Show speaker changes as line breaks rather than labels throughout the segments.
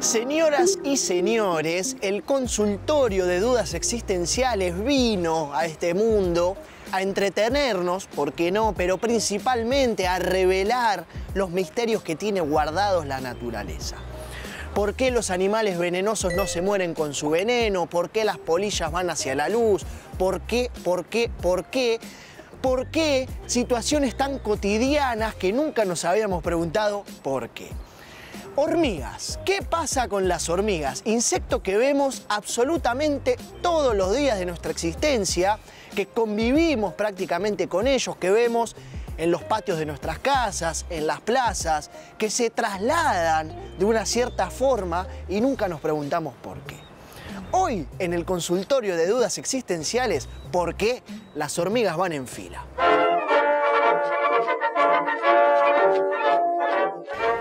Señoras y señores, el consultorio de dudas existenciales vino a este mundo a entretenernos, ¿por qué no? Pero principalmente a revelar los misterios que tiene guardados la naturaleza. ¿Por qué los animales venenosos no se mueren con su veneno? ¿Por qué las polillas van hacia la luz? ¿Por qué? ¿Por qué? ¿Por qué? ¿Por qué situaciones tan cotidianas que nunca nos habíamos preguntado por qué? Hormigas. ¿Qué pasa con las hormigas? Insecto que vemos absolutamente todos los días de nuestra existencia, que convivimos prácticamente con ellos, que vemos en los patios de nuestras casas, en las plazas, que se trasladan de una cierta forma y nunca nos preguntamos por qué. Hoy, en el consultorio de dudas existenciales, ¿por qué las hormigas van en fila?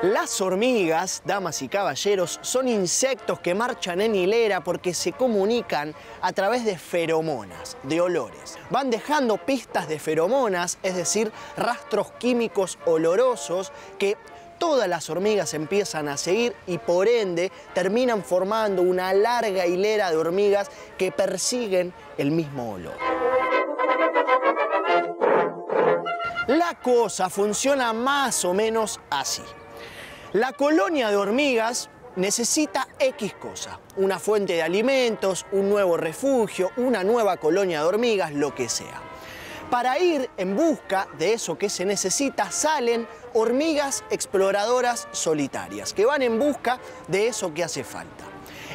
Las hormigas, damas y caballeros, son insectos que marchan en hilera porque se comunican a través de feromonas, de olores. Van dejando pistas de feromonas, es decir, rastros químicos olorosos que todas las hormigas empiezan a seguir y por ende terminan formando una larga hilera de hormigas que persiguen el mismo olor. La cosa funciona más o menos así. La colonia de hormigas necesita X cosa, una fuente de alimentos, un nuevo refugio, una nueva colonia de hormigas, lo que sea. Para ir en busca de eso que se necesita salen hormigas exploradoras solitarias, que van en busca de eso que hace falta.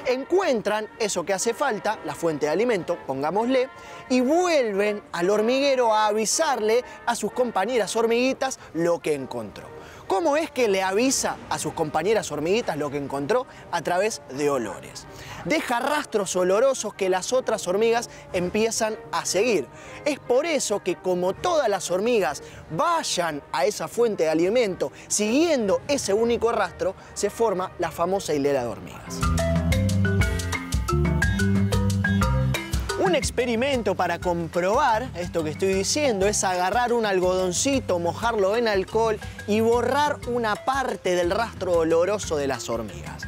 Encuentran eso que hace falta, la fuente de alimento, pongámosle, y vuelven al hormiguero a avisarle a sus compañeras hormiguitas lo que encontró. ¿Cómo es que le avisa a sus compañeras hormiguitas lo que encontró? A través de olores. Deja rastros olorosos que las otras hormigas empiezan a seguir. Es por eso que como todas las hormigas vayan a esa fuente de alimento siguiendo ese único rastro, se forma la famosa hilera de hormigas. Un experimento para comprobar esto que estoy diciendo es agarrar un algodoncito, mojarlo en alcohol y borrar una parte del rastro oloroso de las hormigas.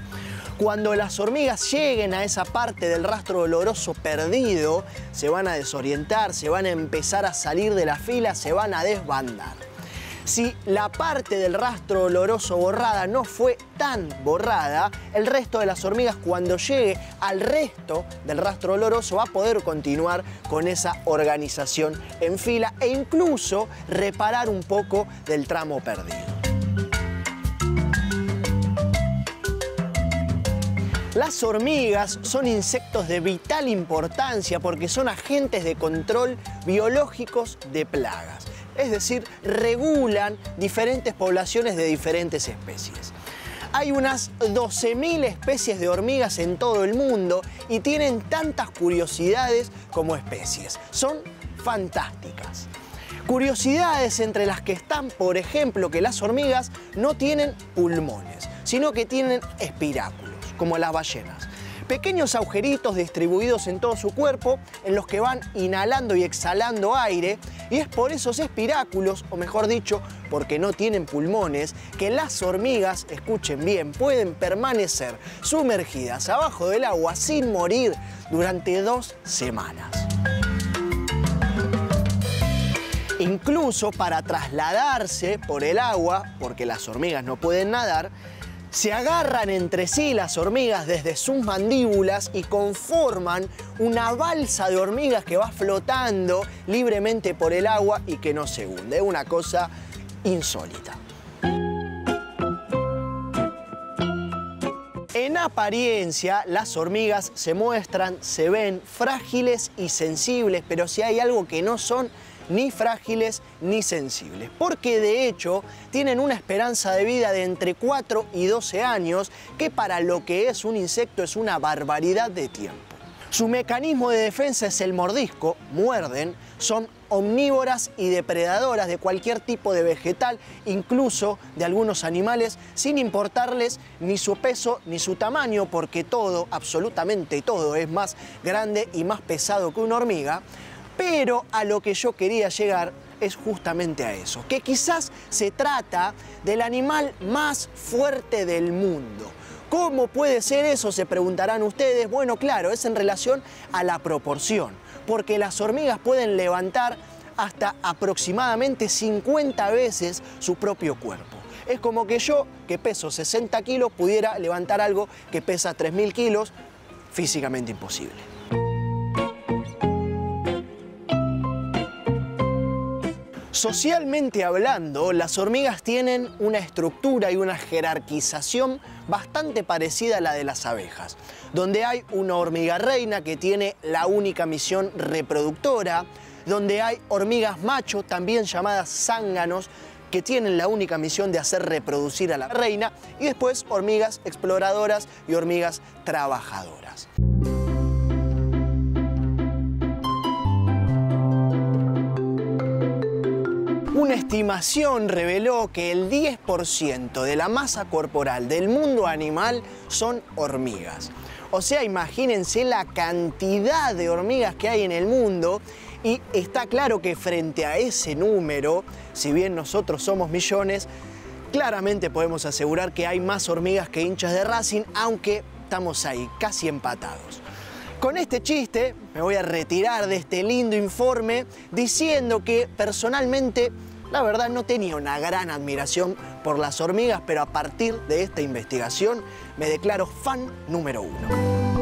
Cuando las hormigas lleguen a esa parte del rastro oloroso perdido, se van a desorientar, se van a empezar a salir de la fila, se van a desbandar. Si la parte del rastro oloroso borrada no fue tan borrada, el resto de las hormigas cuando llegue al resto del rastro oloroso va a poder continuar con esa organización en fila e incluso reparar un poco del tramo perdido. Las hormigas son insectos de vital importancia porque son agentes de control biológicos de plagas es decir, regulan diferentes poblaciones de diferentes especies. Hay unas 12.000 especies de hormigas en todo el mundo y tienen tantas curiosidades como especies. Son fantásticas. Curiosidades entre las que están, por ejemplo, que las hormigas no tienen pulmones, sino que tienen espiráculos, como las ballenas pequeños agujeritos distribuidos en todo su cuerpo en los que van inhalando y exhalando aire y es por esos espiráculos, o mejor dicho, porque no tienen pulmones, que las hormigas, escuchen bien, pueden permanecer sumergidas abajo del agua sin morir durante dos semanas. Incluso para trasladarse por el agua, porque las hormigas no pueden nadar, se agarran entre sí las hormigas desde sus mandíbulas y conforman una balsa de hormigas que va flotando libremente por el agua y que no se hunde. Una cosa insólita. En apariencia, las hormigas se muestran, se ven frágiles y sensibles, pero si hay algo que no son ni frágiles ni sensibles, porque de hecho tienen una esperanza de vida de entre 4 y 12 años, que para lo que es un insecto es una barbaridad de tiempo. Su mecanismo de defensa es el mordisco, muerden, son omnívoras y depredadoras de cualquier tipo de vegetal, incluso de algunos animales, sin importarles ni su peso ni su tamaño, porque todo, absolutamente todo, es más grande y más pesado que una hormiga. Pero a lo que yo quería llegar es justamente a eso, que quizás se trata del animal más fuerte del mundo, ¿Cómo puede ser eso? Se preguntarán ustedes. Bueno, claro, es en relación a la proporción, porque las hormigas pueden levantar hasta aproximadamente 50 veces su propio cuerpo. Es como que yo, que peso 60 kilos, pudiera levantar algo que pesa 3.000 kilos, físicamente imposible. Socialmente hablando, las hormigas tienen una estructura y una jerarquización bastante parecida a la de las abejas, donde hay una hormiga reina que tiene la única misión reproductora, donde hay hormigas macho, también llamadas zánganos, que tienen la única misión de hacer reproducir a la reina, y después hormigas exploradoras y hormigas trabajadoras. Una estimación reveló que el 10% de la masa corporal del mundo animal son hormigas. O sea, imagínense la cantidad de hormigas que hay en el mundo y está claro que frente a ese número, si bien nosotros somos millones, claramente podemos asegurar que hay más hormigas que hinchas de Racing, aunque estamos ahí, casi empatados. Con este chiste me voy a retirar de este lindo informe diciendo que personalmente la verdad no tenía una gran admiración por las hormigas, pero a partir de esta investigación me declaro fan número uno.